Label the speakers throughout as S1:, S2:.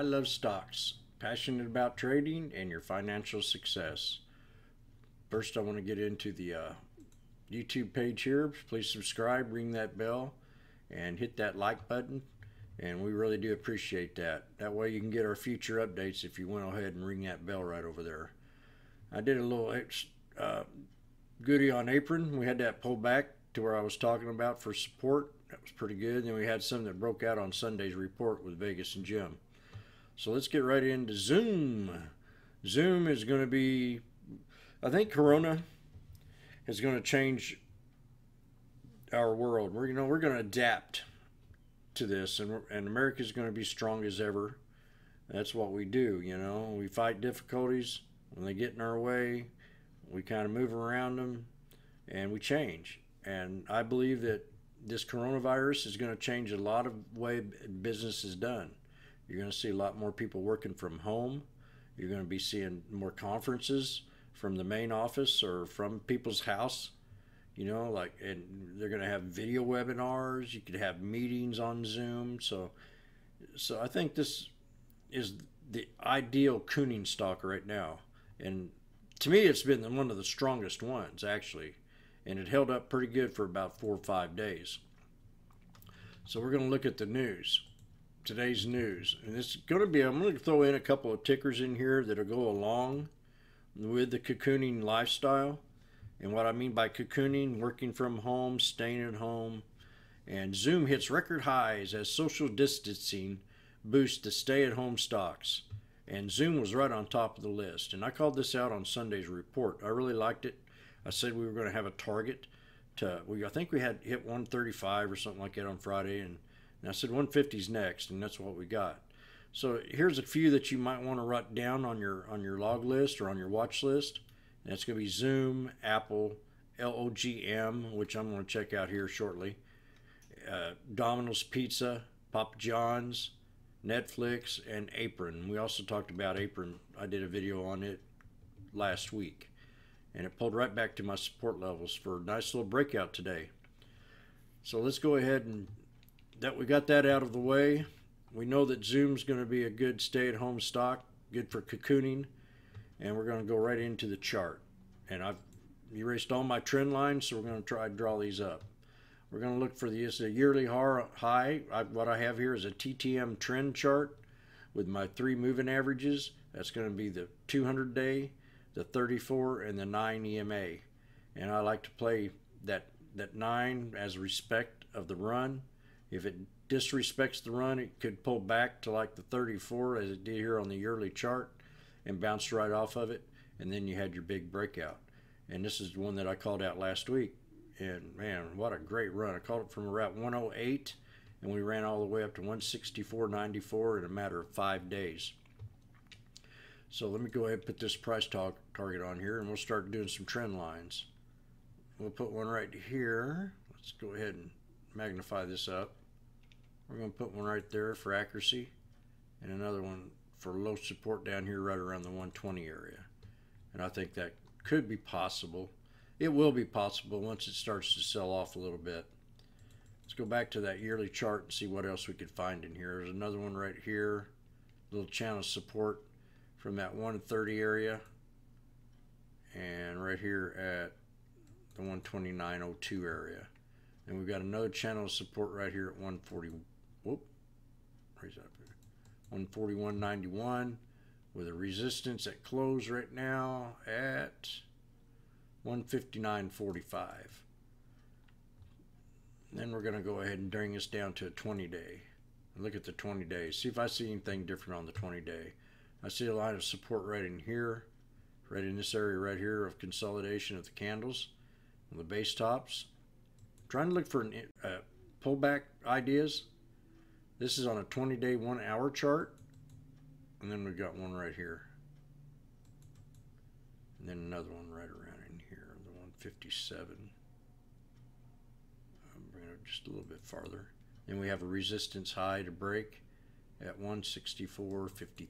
S1: I Love Stocks, passionate about trading and your financial success. First, I want to get into the uh, YouTube page here. Please subscribe, ring that bell, and hit that like button. And we really do appreciate that. That way, you can get our future updates if you went ahead and ring that bell right over there. I did a little uh, goodie on apron. We had that pull back to where I was talking about for support that was pretty good. Then we had some that broke out on Sunday's report with Vegas and Jim. So let's get right into Zoom. Zoom is going to be, I think Corona is going to change our world. We're you know we're going to adapt to this, and and America is going to be strong as ever. That's what we do. You know, we fight difficulties when they get in our way. We kind of move around them, and we change. And I believe that this coronavirus is going to change a lot of way business is done. You're going to see a lot more people working from home. You're going to be seeing more conferences from the main office or from people's house. You know, like, and they're going to have video webinars. You could have meetings on Zoom. So, so I think this is the ideal cocooning stock right now. And to me, it's been one of the strongest ones, actually and it held up pretty good for about four or five days. So we're going to look at the news, today's news, and it's going to be. I'm going to throw in a couple of tickers in here that'll go along with the cocooning lifestyle. And what I mean by cocooning, working from home, staying at home, and Zoom hits record highs as social distancing boosts the stay-at-home stocks. And Zoom was right on top of the list. And I called this out on Sunday's report. I really liked it. I said we were going to have a target to we I think we had hit 135 or something like that on Friday, and, and I said 150 is next, and that's what we got. So here's a few that you might want to write down on your on your log list or on your watch list. And it's going to be Zoom, Apple, LOGM, which I'm going to check out here shortly. Uh, Domino's Pizza, Papa John's, Netflix, and Apron. We also talked about Apron. I did a video on it last week and it pulled right back to my support levels for a nice little breakout today. So let's go ahead and that we got that out of the way. We know that Zoom's going to be a good stay-at-home stock, good for cocooning, and we're going to go right into the chart. And I've erased all my trend lines, so we're going to try to draw these up. We're going to look for the a yearly high. I, what I have here is a TTM trend chart with my three moving averages. That's going to be the 200 day, the 34 and the 9 EMA. And I like to play that that 9 as respect of the run. If it disrespects the run, it could pull back to like the 34 as it did here on the yearly chart and bounce right off of it. And then you had your big breakout. And this is the one that I called out last week. And man, what a great run. I called it from around 108 and we ran all the way up to 164.94 in a matter of five days. So let me go ahead and put this price talk target on here and we'll start doing some trend lines. We'll put one right here. Let's go ahead and magnify this up. We're going to put one right there for accuracy and another one for low support down here right around the 120 area. And I think that could be possible. It will be possible once it starts to sell off a little bit. Let's go back to that yearly chart and see what else we could find in here. There's another one right here, little channel support from that 130 area and right here at the 129.02 area. And we've got another channel support right here at 140. Raise up here. 141.91 with a resistance at close right now at 159.45. Then we're going to go ahead and bring this down to a 20 day. Look at the 20 days. See if I see anything different on the 20 day. I see a line of support right in here, right in this area right here of consolidation of the candles on the base tops. Trying to look for an, uh, pullback ideas. This is on a 20 day, one hour chart. And then we've got one right here. And then another one right around in here, the 157. I'll bring it just a little bit farther. Then we have a resistance high to break at 164.53.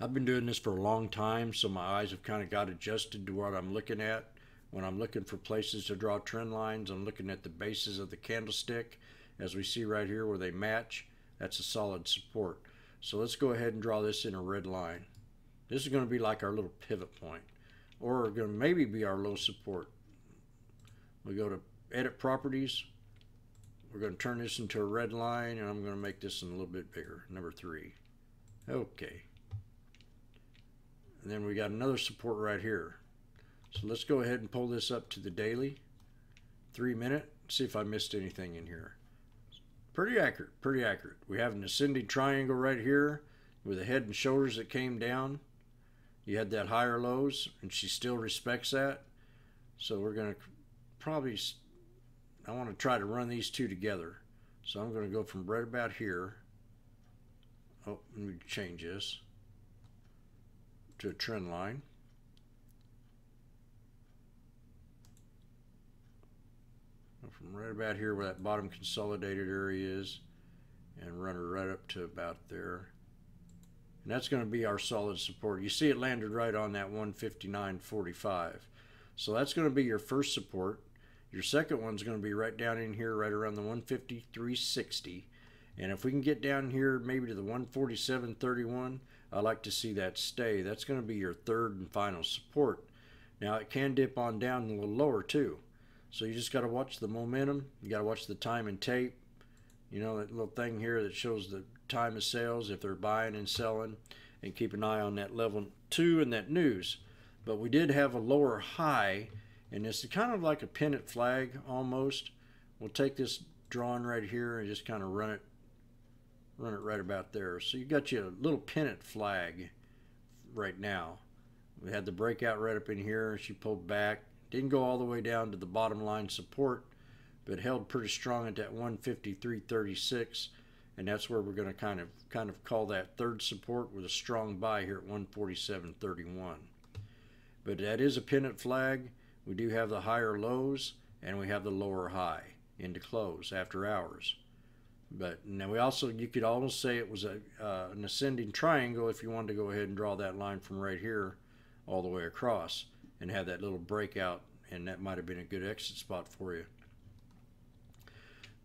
S1: I've been doing this for a long time, so my eyes have kind of got adjusted to what I'm looking at. When I'm looking for places to draw trend lines, I'm looking at the bases of the candlestick as we see right here where they match, that's a solid support. So let's go ahead and draw this in a red line. This is going to be like our little pivot point, or going to maybe be our low support. We go to edit properties. We're going to turn this into a red line, and I'm going to make this a little bit bigger, number three. Okay. And then we got another support right here. So let's go ahead and pull this up to the daily. Three minute. See if I missed anything in here. Pretty accurate, pretty accurate. We have an ascending triangle right here with the head and shoulders that came down. You had that higher lows, and she still respects that. So we're going to probably, I want to try to run these two together. So I'm going to go from right about here. Oh, let me change this to a trend line. From right about here where that bottom consolidated area is and run her right up to about there. And that's going to be our solid support. You see it landed right on that 159.45. So that's going to be your first support. Your second one's going to be right down in here, right around the 153.60. And if we can get down here maybe to the 147.31, I like to see that stay. That's going to be your third and final support. Now it can dip on down a little lower too. So you just got to watch the momentum. You got to watch the time and tape. You know that little thing here that shows the time of sales if they're buying and selling, and keep an eye on that level two and that news. But we did have a lower high, and it's kind of like a pennant flag almost. We'll take this drawing right here and just kind of run it, run it right about there. So you got you a little pennant flag right now. We had the breakout right up in here. And she pulled back, didn't go all the way down to the bottom line support, but held pretty strong at that 153.36 and that's where we're going to kind of kind of call that third support with a strong buy here at 147.31 but that is a pennant flag. We do have the higher lows and we have the lower high into close after hours. But now we also you could almost say it was a uh, an ascending triangle if you wanted to go ahead and draw that line from right here all the way across and have that little breakout and that might have been a good exit spot for you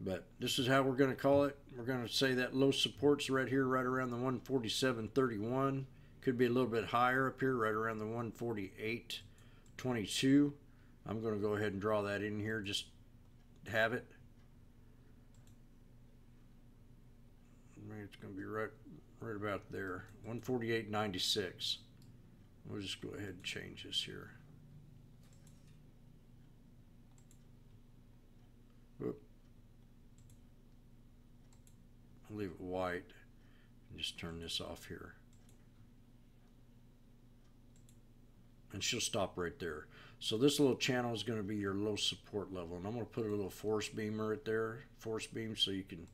S1: but this is how we're going to call it. We're going to say that low support's right here, right around the 147.31. Could be a little bit higher up here, right around the 148.22. I'm going to go ahead and draw that in here, just have it. It's going to be right, right about there, 148.96. We'll just go ahead and change this here. Leave it white and just turn this off here. And she'll stop right there. So this little channel is going to be your low support level. And I'm going to put a little force beamer right there, force beam, so you can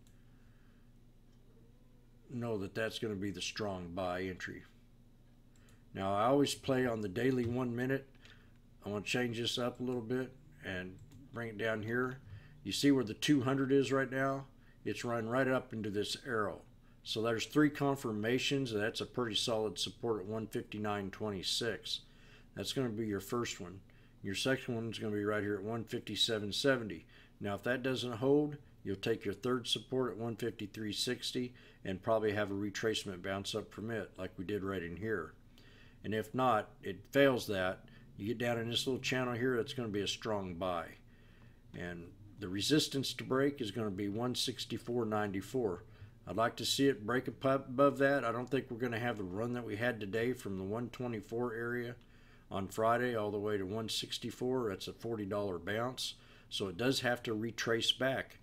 S1: know that that's going to be the strong buy entry. Now I always play on the daily one minute. I want to change this up a little bit and bring it down here. You see where the 200 is right now? It's run right up into this arrow. So there's three confirmations. That's a pretty solid support at 159.26. That's going to be your first one. Your second one is going to be right here at 157.70. Now, if that doesn't hold, you'll take your third support at 153.60 and probably have a retracement bounce up from it, like we did right in here. And if not, it fails that. You get down in this little channel here, it's going to be a strong buy. And the resistance to break is going to be 164.94. I'd like to see it break above that. I don't think we're going to have the run that we had today from the 124 area on Friday all the way to 164. That's a $40 bounce. So it does have to retrace back.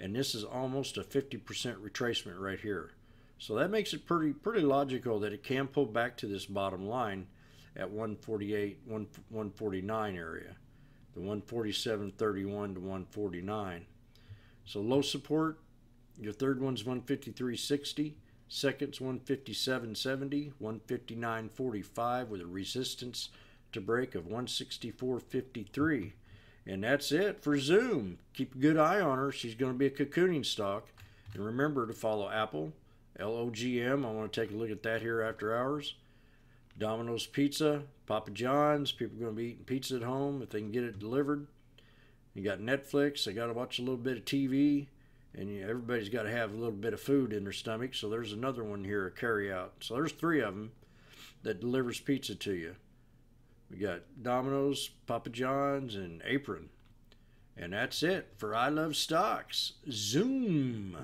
S1: And this is almost a 50% retracement right here. So that makes it pretty pretty logical that it can pull back to this bottom line at 148, 149 area the 147.31 to 149. So low support, your third one's 153.60, second's 157.70, 159.45 with a resistance to break of 164.53. And that's it for Zoom. Keep a good eye on her. She's going to be a cocooning stock. And remember to follow Apple, LOGM. I want to take a look at that here after hours. Domino's Pizza, Papa John's. People are going to be eating pizza at home if they can get it delivered. You got Netflix. They got to watch a little bit of TV. and you, everybody's got to have a little bit of food in their stomach. So there's another one here, a carry out. So there's three of them that delivers pizza to you. We got Domino's, Papa John's, and Apron. And that's it for I Love Stocks. Zoom.